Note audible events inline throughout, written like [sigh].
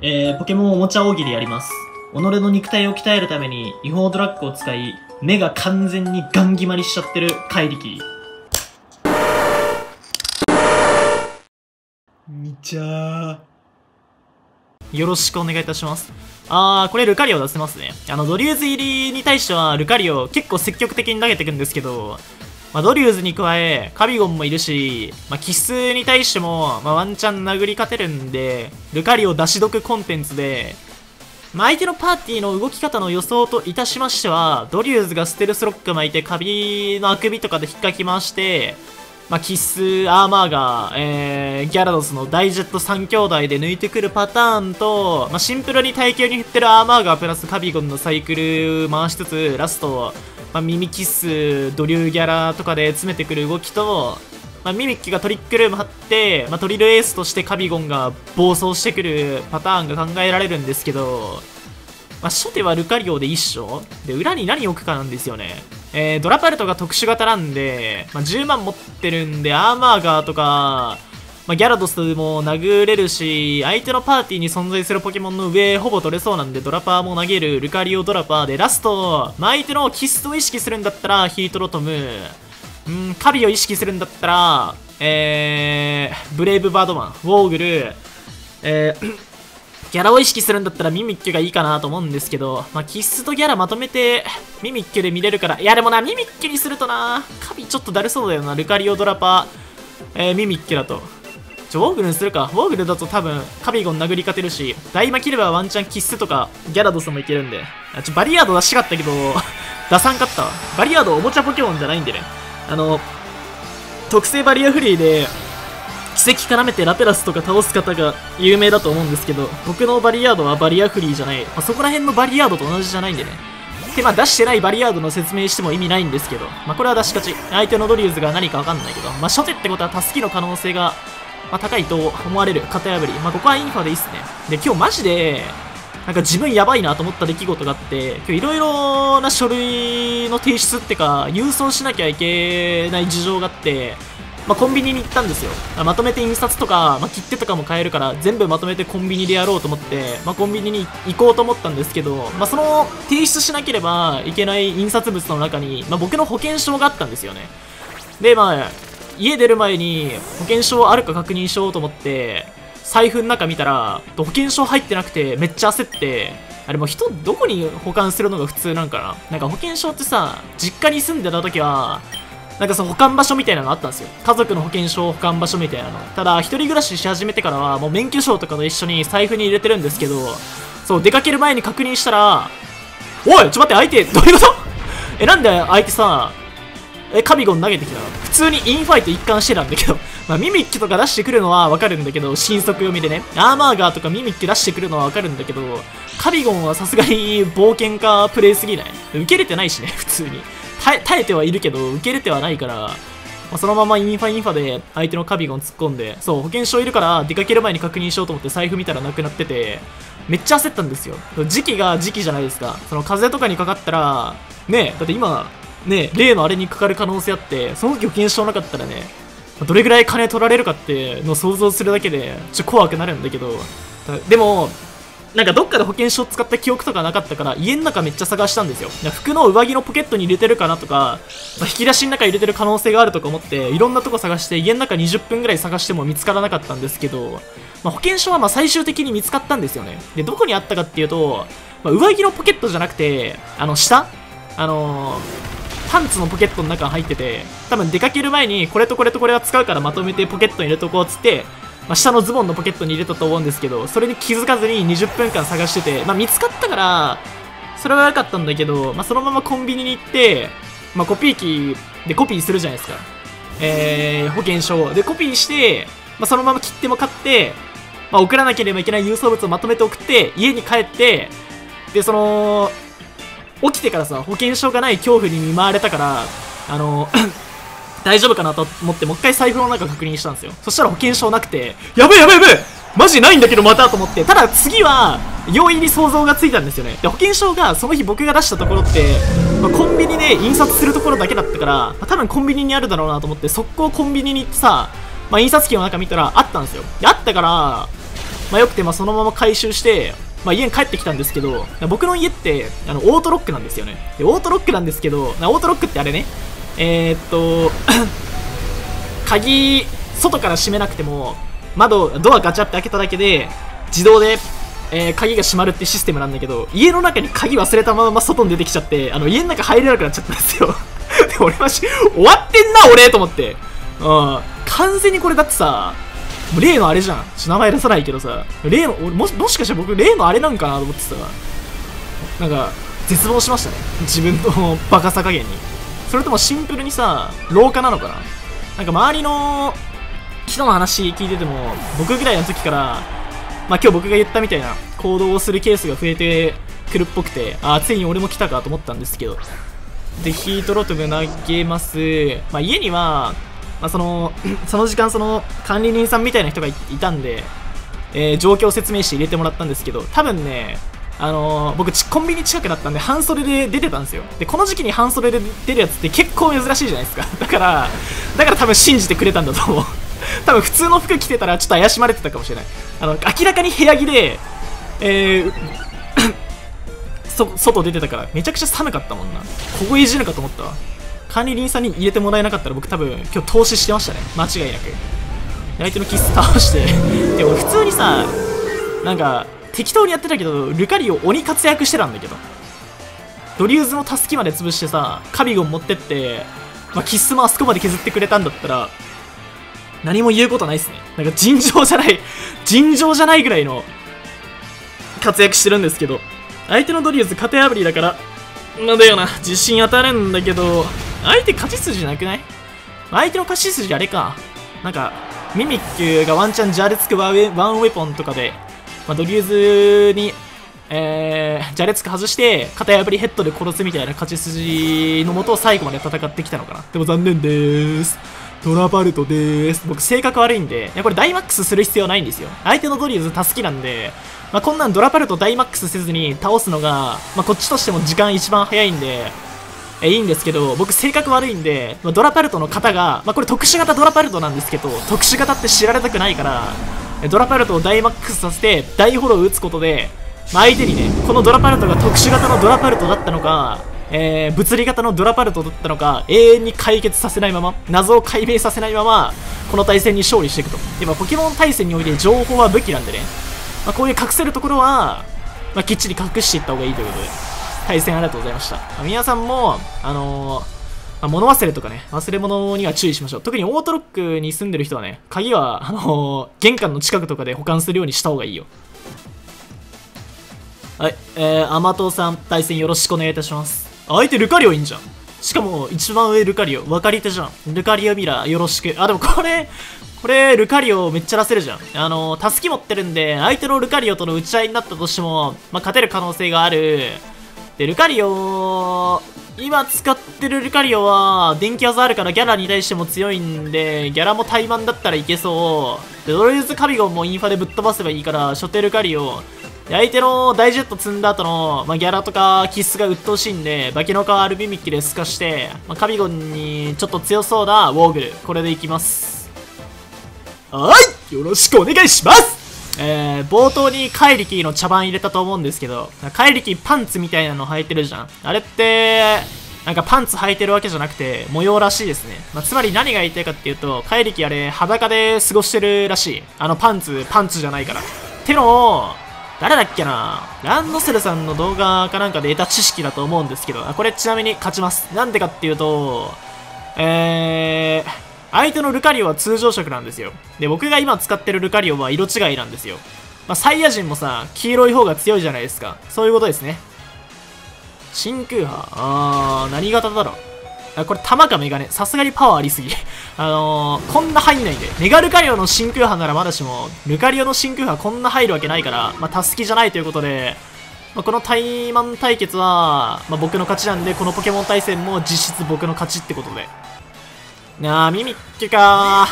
えー、ポケモンおもちゃ大喜利やります。己の肉体を鍛えるために違法ドラッグを使い、目が完全にガン決まりしちゃってる怪力。みちゃー。よろしくお願いいたします。あー、これルカリオ出せますね。あの、ドリューズ入りに対してはルカリオ結構積極的に投げてくんですけど、まあ、ドリューズに加え、カビゴンもいるし、まあ、キスに対しても、まあ、ワンチャン殴り勝てるんで、ルカリオ出し毒コンテンツで、まあ、相手のパーティーの動き方の予想といたしましては、ドリューズがステルスロック巻いて、カビのあくびとかで引っかき回して、まあ、キス、アーマーガー、えー、ギャラドスのダイジェット3兄弟で抜いてくるパターンと、まあ、シンプルに耐久に振ってるアーマーガープラスカビゴンのサイクル回しつつ、ラスト、まあ、ミミキス、ドリューギャラとかで詰めてくる動きと、まあ、ミミッキがトリックルーム張って、まあ、トリルエースとしてカビゴンが暴走してくるパターンが考えられるんですけど、まあ、初手はルカリオで一緒で、裏に何置くかなんですよね。えー、ドラパルトが特殊型なんで、まあ、10万持ってるんで、アーマーガーとか、まあ、ギャラドスも殴れるし、相手のパーティーに存在するポケモンの上ほぼ取れそうなんで、ドラパーも投げる、ルカリオドラパーで、ラスト、まあ、相手のキスを意識するんだったら、ヒートロトム、うん、カビを意識するんだったら、えー、ブレイブバードマン、ウォーグル、えー、[coughs] ギャラを意識するんだったらミミッキュがいいかなと思うんですけど、まあ、キッスとギャラまとめてミミッキュで見れるから、いやでもな、ミミッキュにするとな、カビちょっとだるそうだよな、ルカリオドラパ、えー、ミミッキュだと。ちょ、ウォーグルにするか。ウォーグルだと多分、カビゴン殴り勝てるし、ダイマ切ればワンチャンキッスとか、ギャラドスもいけるんで。あちょ、バリアード出したかったけど、[laughs] 出さんかったわ。バリアードおもちゃポケモンじゃないんでね。あの、特製バリアフリーで、奇跡絡めてラペラスとか倒す方が有名だと思うんですけど、僕のバリアードはバリアフリーじゃない。まあ、そこら辺のバリアードと同じじゃないんでね。で、まあ出してないバリアードの説明しても意味ないんですけど、まあこれは出し勝ち。相手のドリュウズが何かわかんないけど、まあ初手ってことはタスキの可能性が、まあ、高いと思われる型破り。まあここはインファでいいっすね。で、今日マジで、なんか自分やばいなと思った出来事があって、今日いろいろな書類の提出ってか、郵送しなきゃいけない事情があって、まあ、コンビニに行ったんですよ。まとめて印刷とか、まあ、切手とかも買えるから、全部まとめてコンビニでやろうと思って、まあ、コンビニに行こうと思ったんですけど、まあ、その提出しなければいけない印刷物の中に、ま、僕の保険証があったんですよね。で、まあ、家出る前に保険証あるか確認しようと思って、財布の中見たら、保険証入ってなくて、めっちゃ焦って、あれも人どこに保管するのが普通なんかななんか保険証ってさ、実家に住んでた時は、なんかその保管場所みたいなのあったんですよ。家族の保険証保管場所みたいなの。ただ、一人暮らしし始めてからは、もう免許証とかと一緒に財布に入れてるんですけど、そう、出かける前に確認したら、おいちょっと待って、相手、どういうことえ、なんで相手さ、え、カビゴン投げてきた普通にインファイト一貫してたんだけど、[laughs] まあ、ミミッキュとか出してくるのはわかるんだけど、新速読みでね。アーマーガーとかミミッキュ出してくるのはわかるんだけど、カビゴンはさすがに冒険家プレイすぎない受けれてないしね、普通に。耐えてはいるけど、受けれてはないから、まあ、そのままインファインファで相手のカビゴン突っ込んで、そう、保険証いるから出かける前に確認しようと思って財布見たらなくなってて、めっちゃ焦ったんですよ。時期が時期じゃないですか。その風邪とかにかかったら、ねだって今、ね例のあれにかかる可能性あって、その時保険証なかったらね、どれぐらい金取られるかってのを想像するだけで、ちょっと怖くなるんだけど、でも、なんかどっかで保険証使った記憶とかなかったから、家の中めっちゃ探したんですよ。服の上着のポケットに入れてるかなとか、まあ、引き出しの中入れてる可能性があるとか思って、いろんなとこ探して、家の中20分ぐらい探しても見つからなかったんですけど、まあ、保険証はま最終的に見つかったんですよね。で、どこにあったかっていうと、まあ、上着のポケットじゃなくて、あの、下？あのーパンツのポケットの中に入ってて、多分出かける前にこれとこれとこれは使うからまとめてポケットに入れとこうっつって、まあ、下のズボンのポケットに入れたと思うんですけど、それに気づかずに20分間探してて、まあ、見つかったから、それは良かったんだけど、まあ、そのままコンビニに行って、まあ、コピー機でコピーするじゃないですか。えー、保険証。で、コピーして、まあ、そのまま切手も買って、まあ、送らなければいけない郵送物をまとめて送って、家に帰って、で、その、起きてからさ、保険証がない恐怖に見舞われたから、あの、[coughs] 大丈夫かなと思って、もう一回財布の中確認したんですよ。そしたら保険証なくて、やべえやべえやべえマジないんだけどまたと思って、ただ次は、容易に想像がついたんですよね。で、保険証がその日僕が出したところって、まあ、コンビニで印刷するところだけだったから、まあ、多分コンビニにあるだろうなと思って、速攻コンビニに行ってさ、まあ、印刷機の中見たらあったんですよ。であったから、まあ、よくて、まあ、そのまま回収して、まあ、家に帰ってきたんですけど、僕の家って、あの、オートロックなんですよね。で、オートロックなんですけど、オートロックってあれね、えー、っと、[coughs] 鍵、外から閉めなくても、窓、ドアガチャって開けただけで、自動で、えー鍵が閉まるってシステムなんだけど、家の中に鍵忘れたまま外に出てきちゃって、あの、家の中入れなくなっちゃったんですよ。[laughs] で、俺マジ、終わってんな、俺と思って。うん。完全にこれだってさ、もう例のあれじゃん。ちょっと名前出さないけどさ、例の、俺もし、もしかして僕、例のあれなんかなと思ってさ、なんか、絶望しましたね。自分のバカさ加減に。それともシンプルにさ、廊下なのかななんか周りの人の話聞いてても、僕ぐらいの時から、まあ今日僕が言ったみたいな行動をするケースが増えてくるっぽくて、ああ、ついに俺も来たかと思ったんですけど。で、ヒートロトム投げます。まあ家には、まあその、[clears throat] その時間その管理人さんみたいな人がいたんで、えー状況を説明して入れてもらったんですけど、多分ね、あのー僕、コンビニ近くだったんで、半袖で出てたんですよ。で、この時期に半袖で出るやつって結構珍しいじゃないですか。[laughs] だから、だから多分信じてくれたんだと思う。[laughs] 多分普通の服着てたらちょっと怪しまれてたかもしれない。あの、明らかに部屋着で、えー、[coughs] 外出てたからめちゃくちゃ寒かったもんなここいじるかと思ったわ管理人さんに入れてもらえなかったら僕多分今日投資してましたね。間違いなく。相手のキス倒して。[laughs] で俺普通にさなんか適当にやってたけどルカリオ鬼活躍してたんだけど。ドリューズのタスキまで潰してさカビゴン持ってって、まあ、キスもあそこまで削ってくれたんだったら何も言うことないっすね。なんか尋常じゃない [laughs] 尋常じゃないぐらいの活躍してるんですけど。相手のドリューズ型破りだからなんだよな。自信当たるんだけど。相手勝ち筋なくない？相手の勝ち筋あれか。なんかミミックがワンチャンジャーレつくワンウェポンとかで、まあ、ドリューズにえー、ジャレつく外して型破りヘッドで殺すみたいな勝ち筋のもと最後まで戦ってきたのかな。でも残念でーす。トラパルトでーす。僕性格悪いんでいやこれダイマックスする必要ないんですよ。相手のドリューズタスキなんでまあ、こんなんドラパルトダイマックスせずに倒すのが、まあ、こっちとしても時間一番早いんで、えいいんですけど、僕性格悪いんで、まあ、ドラパルトの型が、まあ、これ特殊型ドラパルトなんですけど、特殊型って知られたくないから、ドラパルトをダイマックスさせて、大フォローを打つことで、まあ、相手にね、このドラパルトが特殊型のドラパルトだったのか、えー、物理型のドラパルトだったのか、永遠に解決させないまま、謎を解明させないまま、この対戦に勝利していくと。やっぱポケモン対戦において情報は武器なんでね、まあ、こういう隠せるところは、まあ、きっちり隠していった方がいいということで、対戦ありがとうございました。皆さんも、あのーま、物忘れとかね、忘れ物には注意しましょう。特にオートロックに住んでる人はね、鍵は、あのー玄関の近くとかで保管するようにした方がいいよ。はい、えー、アマトさん、対戦よろしくお願いいたします。相手ルカリオいいんじゃん。しかも、一番上ルカリオ。分かり手じゃん。ルカリオミラー、よろしく。あ、でもこれ、これ、ルカリオめっちゃ出せるじゃん。あの、タスキ持ってるんで、相手のルカリオとの打ち合いになったとしても、まあ、勝てる可能性がある。で、ルカリオ、今使ってるルカリオは、電気技あるからギャラに対しても強いんで、ギャラも怠慢だったらいけそう。で、ドレーズカビゴンもインファでぶっ飛ばせばいいから、初手ルカリオ。で相手の大ジェット積んだ後の、まあ、ギャラとかキスが鬱陶しいんで、バキの皮アルビミッキで透かして、まあ、カビゴンにちょっと強そうなウォーグル。これでいきます。はいよろしくお願いしますえー、冒頭にカイリキの茶番入れたと思うんですけど、カイリキパンツみたいなの履いてるじゃん。あれって、なんかパンツ履いてるわけじゃなくて、模様らしいですね。まあ、つまり何が言いたいかっていうと、カイリキあれ裸で過ごしてるらしい。あのパンツ、パンツじゃないから。てのを誰だっけな？ランドセルさんの動画かなんかで得た知識だと思うんですけど、あこれちなみに勝ちます。なんでかっていうと、えー、相手のルカリオは通常色なんですよ。で、僕が今使ってるルカリオは色違いなんですよ。まあ、サイヤ人もさ、黄色い方が強いじゃないですか。そういうことですね。真空波あー、何型だろうあこれ弾かメガネ。さすがにパワーありすぎ。[laughs] あのー、こんな入んないんで。メガルカリオの真空波ならまだしも、ルカリオの真空波こんな入るわけないから、まあ、タスキじゃないということで、まあ、このタイマン対決は、まあ、僕の勝ちなんで、このポケモン対戦も実質僕の勝ちってことで。なあ、ミミッキュか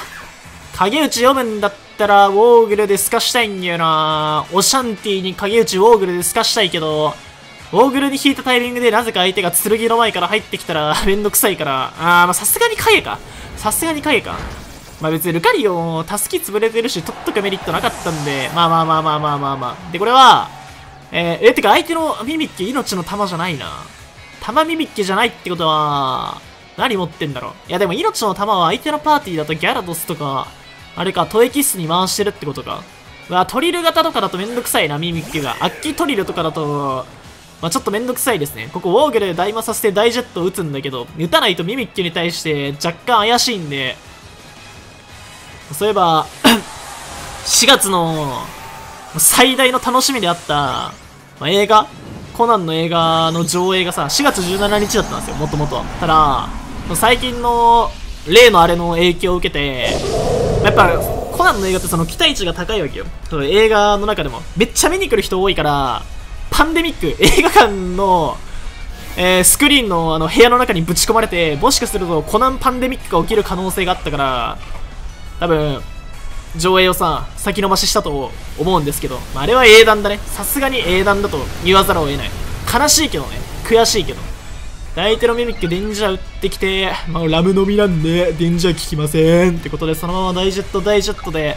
影打ち読むんだったら、ウォーグルで透かしたいんだよなオシャンティに影打ちウォーグルで透かしたいけど、ウォーグルに引いたタイミングでなぜか相手が剣の前から入ってきたらめんどくさいから、あー、まさすがに影か。さすがに影か。まあ別にルカリオ、タスキ潰れてるし、取っとくメリットなかったんで、まあまあまあまあまあまあまあ。で、これは、えー、え、てか相手のミミッキ命の玉じゃないな。玉ミミッキじゃないってことは、何持ってんだろう？いやでも命の玉は相手のパーティーだとギャラドスとか、あれか、トエキスに回してるってことか。うわ、トリル型とかだとめんどくさいな、ミミッキュが。アッキトリルとかだと、まあ、ちょっとめんどくさいですね。ここウォーグル大魔させて大ジェットを撃つんだけど、撃たないとミミッキュに対して若干怪しいんで、そういえば、[coughs] 4月の最大の楽しみであった、まあ、映画？コナンの映画の上映がさ、4月17日だったんですよ、もともとは。ただ、最近の例のあれの影響を受けて、やっぱ、コナンの映画ってその期待値が高いわけよ。映画の中でも。めっちゃ見に来る人多いから、パンデミック、映画館の、えー、スクリーンのあの部屋の中にぶち込まれて、もしかするとコナンパンデミックが起きる可能性があったから、多分、上映をさ、先延ばししたと思うんですけど、まあ、あれは英断だね。さすがに英断だと言わざるを得ない。悲しいけどね。悔しいけど。相手のミミックデンジャー打ってきて、まあ、ラムのみなんで、デンジャー効きません。ってことで、そのままダイジェット、ダイジェットで、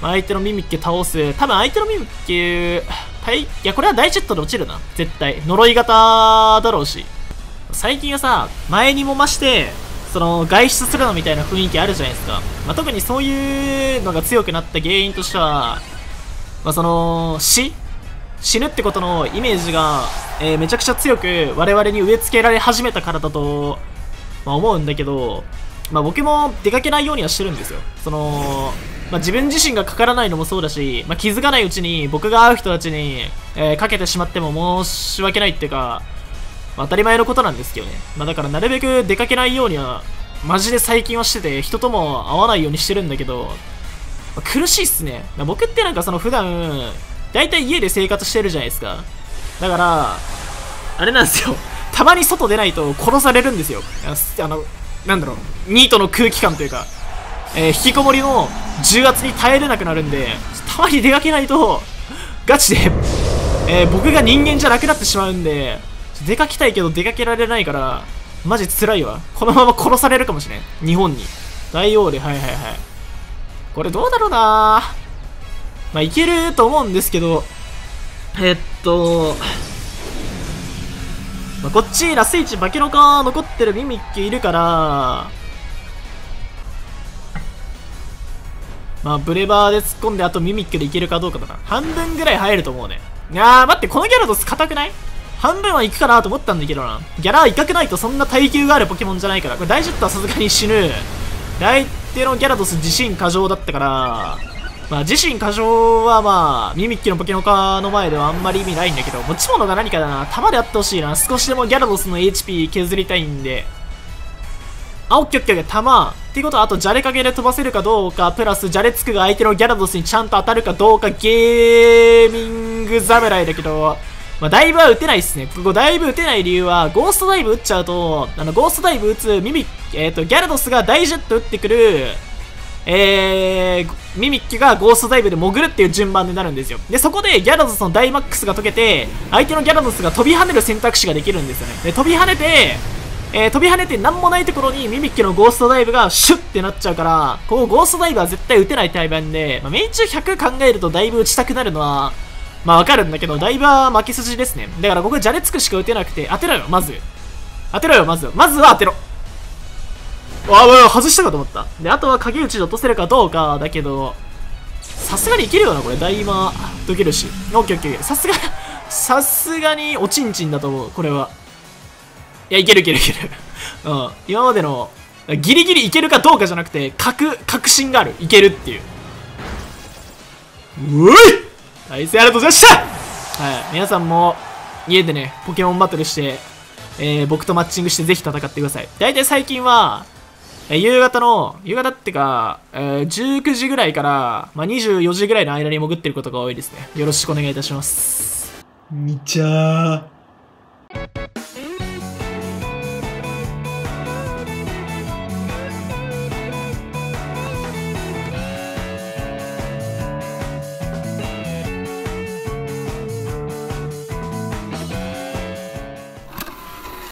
まあ、相手のミミック倒す。多分相手のミミック、はい、いや、これはダイジェットで落ちるな。絶対。呪い型だろうし。最近はさ、前にも増して、その、外出するのみたいな雰囲気あるじゃないですか。まあ、特にそういうのが強くなった原因としては、まあ、その、死死ぬってことのイメージが、えー、めちゃくちゃ強く我々に植え付けられ始めたからだと、まあ、思うんだけど、まあ、僕も出かけないようにはしてるんですよ。その、まあ、自分自身がかからないのもそうだし、まあ、気づかないうちに僕が会う人たちに、えー、かけてしまっても申し訳ないっていうか、まあ、当たり前のことなんですけどね。ま、だからなるべく出かけないようには、マジで最近はしてて、人とも会わないようにしてるんだけど、ま、苦しいっすね。僕ってなんかその普段、だいたい家で生活してるじゃないですか。だから、あれなんですよ。[laughs] たまに外出ないと殺されるんですよ。あの、なんだろう、ニートの空気感というか、えー、引きこもりの重圧に耐えれなくなるんで、たまに出かけないと、ガチで、えー、僕が人間じゃなくなってしまうんで、出かけたいけど出かけられないから、マジ辛いわ。このまま殺されるかもしれん。日本に。大王で、はいはいはい。これどうだろうなまあ、いけると思うんですけど、えっと、まあ、こっち、ラスイチ、バケノカ残ってるミミッキいるから、まあ、ブレバーで突っ込んで、あとミミックでいけるかどうかだな。半分ぐらい入ると思うね。いやー、待って、このギャラドス硬くない？半分は行くかなと思ったんだけどな。ギャラはかくないとそんな耐久があるポケモンじゃないから。これ大ジェットはさすがに死ぬ。相手のギャラドス自信過剰だったから、まあ自信過剰はまあ、ミミッキのポケモンカの前ではあんまり意味ないんだけど、持ち物が何かだな。弾であってほしいな。少しでもギャラドスの HP 削りたいんで。あ、オッケーオッケーオッケー、弾。っていうことは、あと、じゃれかけで飛ばせるかどうか、プラス、じゃれつくが相手のギャラドスにちゃんと当たるかどうか、ゲーミング侍だけど、まあ、だいぶは打てないっすね。ここだいぶ打てない理由は、ゴーストダイブ打っちゃうと、あの、ゴーストダイブ打つミミッえっ、ー、と、ギャラドスが大ジェット打ってくる、えー、ミミッキがゴーストダイブで潜るっていう順番になるんですよ。で、そこでギャラドスのダイマックスが解けて、相手のギャラドスが飛び跳ねる選択肢ができるんですよね。で、飛び跳ねて、えー、飛び跳ねて何もないところにミミッキのゴーストダイブがシュッってなっちゃうから、ここゴーストダイブは絶対打てないタイプなんで、まあ、命中100考えるとだいぶ打ちたくなるのは、まあわかるんだけど、だいぶは負け筋ですね。だから僕、じゃれつくしか打てなくて、当てろよ、まず。当てろよ、まず。まずは当てろ。あ、外したかと思った。で、あとは影打ちで落とせるかどうかだけど、さすがにいけるよな、これ。大魔、解けるし。オッケーオッケー。さすが、さすがにおちんちんだと思う、これは。いや、いけるいけるいける。[laughs] うん。今までの、ギリギリいけるかどうかじゃなくて、確、確信がある。いけるっていう。ういはい、ありがとうございましたはい、皆さんも、家でね、ポケモンバトルして、えー、僕とマッチングしてぜひ戦ってください。大体最近は、え、夕方の、夕方ってか、えー、19時ぐらいから、まあ、24時ぐらいの間に潜ってることが多いですね。よろしくお願いいたします。みちゃー。